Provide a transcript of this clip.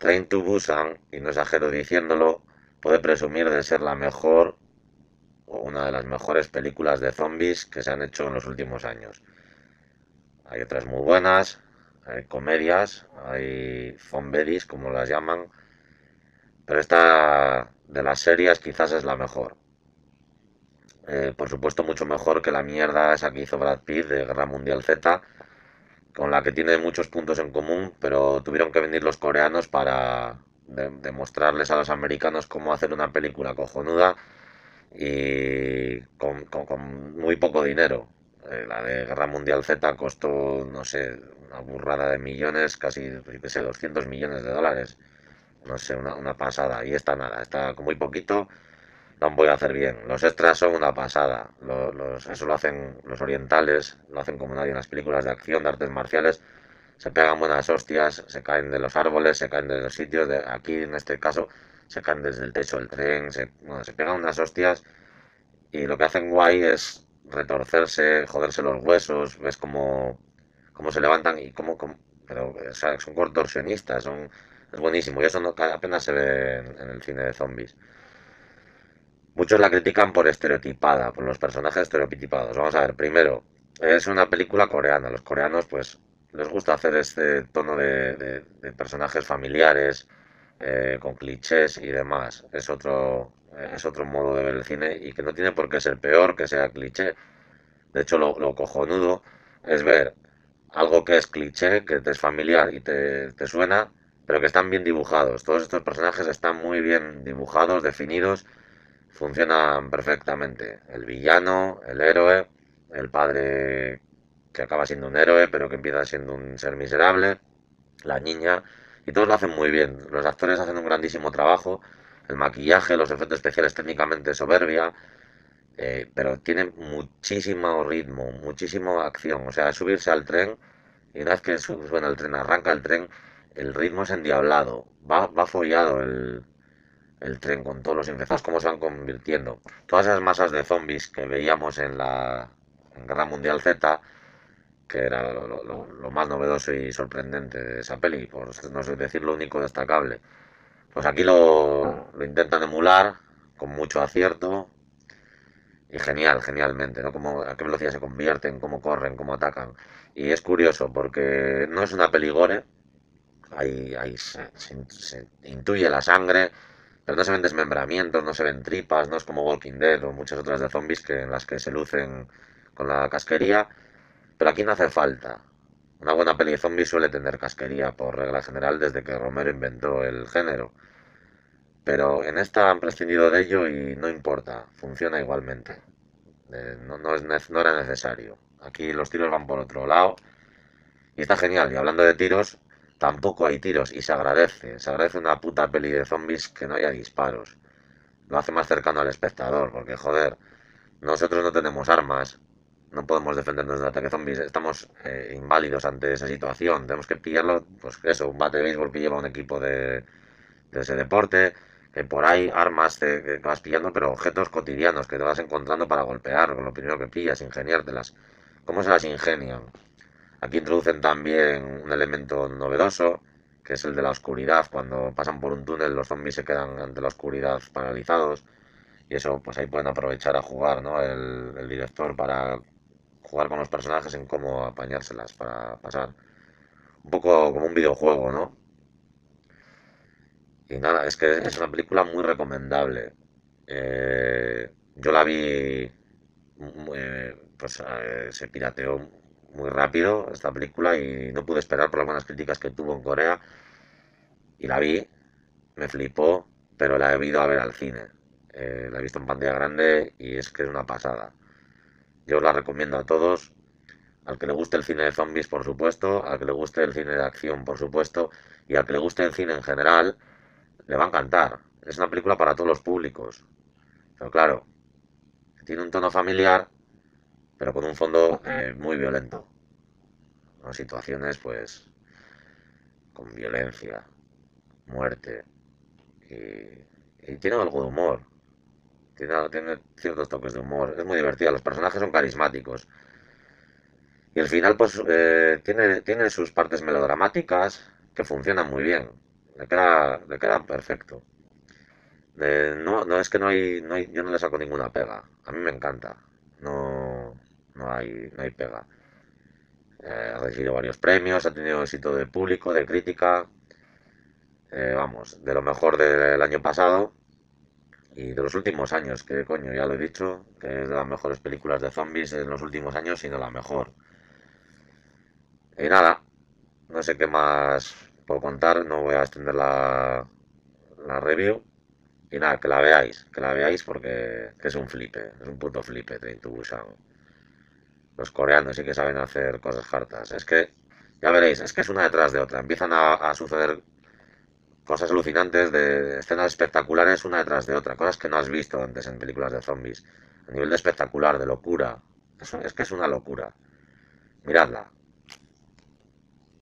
Train to Busan, y no exagero diciéndolo, puede presumir de ser la mejor o una de las mejores películas de zombies que se han hecho en los últimos años. Hay otras muy buenas, hay comedias, hay zombedies, como las llaman, pero esta de las series quizás es la mejor. Eh, por supuesto, mucho mejor que la mierda esa que hizo Brad Pitt de Guerra Mundial Z, con la que tiene muchos puntos en común, pero tuvieron que venir los coreanos para demostrarles a los americanos cómo hacer una película cojonuda y con, muy poco dinero. Eh, la de Guerra Mundial Z costó, no sé, una burrada de millones, casi, sé, 200 millones de dólares. No sé, una, una pasada. Y esta nada, está con muy poquito voy a hacer bien. Los extras son una pasada. Los, eso lo hacen los orientales, lo hacen como nadie en las películas de acción, de artes marciales. Se pegan buenas hostias, se caen de los árboles, se caen de los sitios. De, aquí, en este caso, se caen desde el techo del tren. Se, bueno, se pegan unas hostias y lo que hacen guay es retorcerse, joderse los huesos. Ves cómo, cómo se levantan y cómo. pero son contorsionistas, son, es buenísimo. Y eso no, apenas se ve en el cine de zombies. Muchos la critican por estereotipada, por los personajes estereotipados. Vamos a ver, primero, es una película coreana. Los coreanos, pues, les gusta hacer este tono de, personajes familiares, eh, con clichés y demás. Es otro, es otro modo de ver el cine y que no tiene por qué ser peor que sea cliché. De hecho, lo, lo cojonudo es ver algo que es cliché, que te es familiar y te, te suena, pero que están bien dibujados. Todos estos personajes están muy bien dibujados, definidos funcionan perfectamente. El villano, el héroe, el padre que acaba siendo un héroe, pero que empieza siendo un ser miserable, la niña, y todos lo hacen muy bien. Los actores hacen un grandísimo trabajo, el maquillaje, los efectos especiales técnicamente soberbia, eh, pero tiene muchísimo ritmo, muchísima acción. O sea, subirse al tren y una vez que suena el tren, arranca el tren, el ritmo es endiablado, va, va follado el, el tren con todos los infectados, cómo se van convirtiendo. Todas esas masas de zombies que veíamos en la Guerra Mundial Z, que era lo, más novedoso y sorprendente de esa peli, por no sé decir lo único destacable. Pues aquí lo, lo intentan emular con mucho acierto y genial, genialmente, ¿no? Como, a qué velocidad se convierten, cómo corren, cómo atacan. Y es curioso porque no es una peligore, ahí, ahí se intuye la sangre, pero no se ven desmembramientos, no se ven tripas, no es como Walking Dead o muchas otras de zombies que, en las que se lucen con la casquería. Pero aquí no hace falta. Una buena peli de zombies suele tener casquería por regla general desde que Romero inventó el género. Pero en esta han prescindido de ello y no importa, funciona igualmente. Eh, no, es, no era necesario. Aquí los tiros van por otro lado y está genial. Y hablando de tiros, Tampoco hay tiros y se agradece. Se agradece una puta peli de zombies que no haya disparos. Lo hace más cercano al espectador, porque joder, nosotros no tenemos armas, no podemos defendernos de ataque zombies, estamos eh, inválidos ante esa situación. Tenemos que pillarlo, pues eso, un bate de béisbol que lleva un equipo de, ese deporte, que por ahí armas que vas pillando, pero objetos cotidianos que te vas encontrando para golpear, lo primero que pillas, ingeniártelas. ¿Cómo se las ingenian? Aquí introducen también un elemento novedoso, que es el de la oscuridad. Cuando pasan por un túnel, los zombies se quedan ante la oscuridad paralizados. Y eso, pues ahí pueden aprovechar a jugar, ¿no? El, director para jugar con los personajes en cómo apañárselas para pasar. Un poco como un videojuego, ¿no? Y nada, es que es una película muy recomendable. Eh, yo la vi, eh, pues eh, se pirateó muy rápido esta película y no pude esperar por las buenas críticas que tuvo en Corea. Y la vi, me flipó, pero la he ido a ver al cine. Eh, la he visto en pantalla grande y es que es una pasada. Yo os la recomiendo a todos. Al que le guste el cine de zombies, por supuesto. Al que le guste el cine de acción, por supuesto. Y al que le guste el cine en general, le va a encantar. Es una película para todos los públicos. Pero claro, tiene un tono familiar pero con un fondo eh, muy violento. Situaciones, pues, con violencia, muerte, y, tiene algo de humor. Tiene, ciertos toques de humor. Es muy divertida. Los personajes son carismáticos. Y el final, pues, eh, tiene, tiene sus partes melodramáticas que funcionan muy bien. Le queda, le queda perfecto. no, no es que no hay, no hay, yo no le saco ninguna pega. A mí me encanta. No, no hay, no hay pega. Eh, ha recibido varios premios, ha tenido éxito de público, de crítica. Eh, vamos, de lo mejor del año pasado y de los últimos años, que coño, ya lo he dicho, que es de las mejores películas de zombies en los últimos años, sino la mejor. Y nada, no sé qué más puedo contar, no voy a extender la, review. Y nada, que la veáis, que la veáis porque es un flipe, es un puto flipe de Busan. Los coreanos sí que saben hacer cosas hartas. Es que, ya veréis, es que es una detrás de otra. Empiezan a suceder cosas alucinantes, de escenas espectaculares una detrás de otra, cosas que no has visto antes en películas de zombies. A nivel de espectacular, de locura. es que es una locura. Miradla.